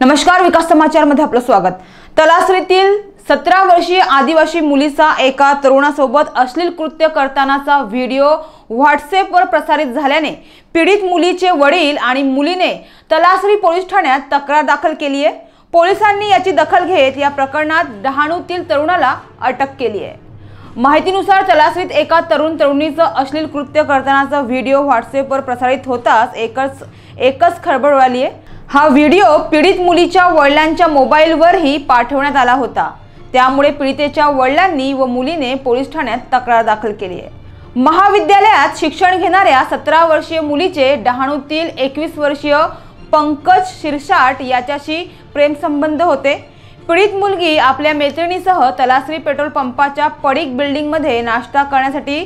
नमस्कार विकास समाचारमध्ये आपलं स्वागत. तलासरीतील सतरा वर्षीय आदिवासी मुलीचा एका तरुणासोबत अश्लील कृत्य करतानाचा व्हिडिओ व्हॉट्सअपवर प्रसारित झाल्याने पीडित मुलीचे वडील आणि मुलीने तलासरी पोलीस ठाण्यात तक्रार दाखल केली आहे पोलिसांनी याची दखल घेत या प्रकरणात डहाणूतील तरुणाला अटक केली आहे माहितीनुसार तलासरीत एका तरुण तरुणीचं अश्लील कृत्य करतानाचा व्हिडिओ व्हॉट्सअपवर प्रसारित होताच एकच एकच खळबळ उडाली आहे हा व्हिडिओ पीडित मुलीच्या वडिलांच्या मोबाईलवरही पाठवण्यात आला होता. त्यामुळे पीडितेच्या वडिलांनी व मुलीने पोलीस ठाण्यात तक्रार दाखल केली आहे. महाविद्यालयात शिक्षण घेणाऱ्या सतरा वर्षीय मुलीचे डहाणूतील एकवीस वर्षीय पंकज शिरसाट याच्याशी प्रेमसंबंध होते. पीडित मुलगी आपल्या मैत्रिणीसह तलासरी पेट्रोल पंपाच्या पडीक बिल्डिंगमध्ये नाश्ता करण्यासाठी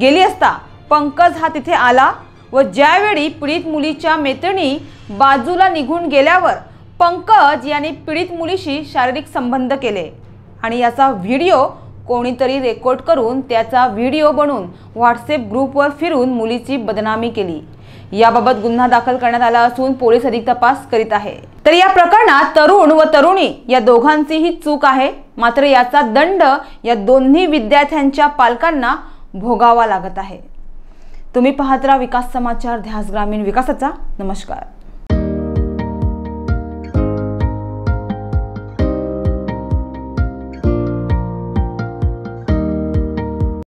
गेली असता पंकज हा तिथे आला. व ज्यावेळी पीडित मुलीच्या मैत्रिणी बाजूला निघून गेल्यावर पंकज याने पीडित मुलीशी शारीरिक संबंध केले. आणि याचा व्हिडिओ कोणीतरी रेकॉर्ड करून त्याचा व्हिडिओ बनवून व्हॉट्सअप ग्रुपवर फिरून मुलीची बदनामी केली. याबाबत गुन्हा दाखल करण्यात आला असून पोलीस अधिक तपास करीत आहे. तर या प्रकरणात तरुण व तरुणी या दोघांचीही चूक आहे. मात्र याचा दंड या दोन्ही विद्यार्थ्यांच्या पालकांना भोगावा लागत आहे. तुम्ही पाहत राहा विकास समाचार ध्यास ग्रामीण विकासाचा. नमस्कार.